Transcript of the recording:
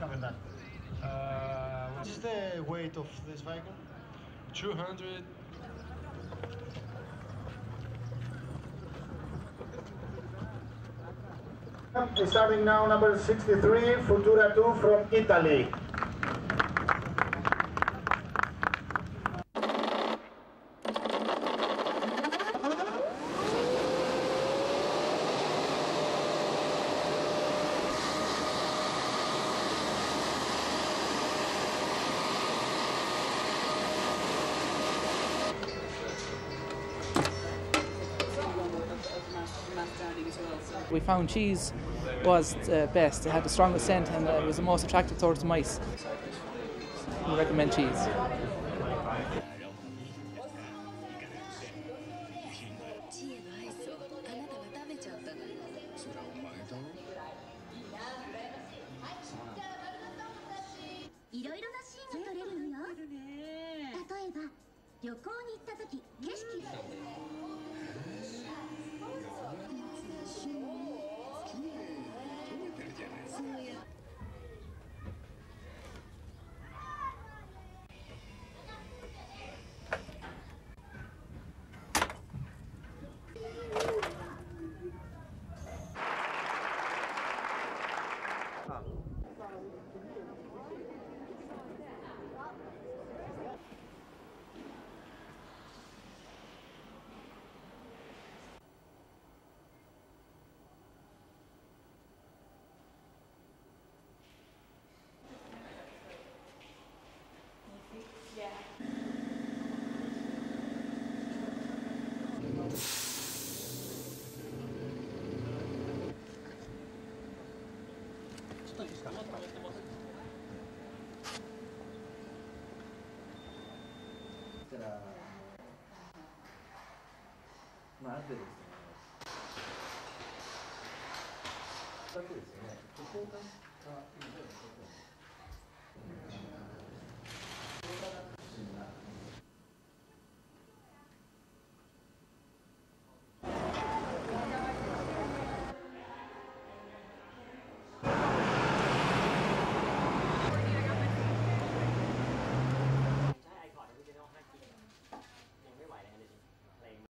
having that. Uh, What is the weight of this vehicle? 200. Starting now, number 63, Futura 2 from Italy. We found cheese was uh, best. It had the strongest scent and uh, it was the most attractive towards mice. We recommend cheese. まあ、あとですね。二つですね。ここが、あ、ここ。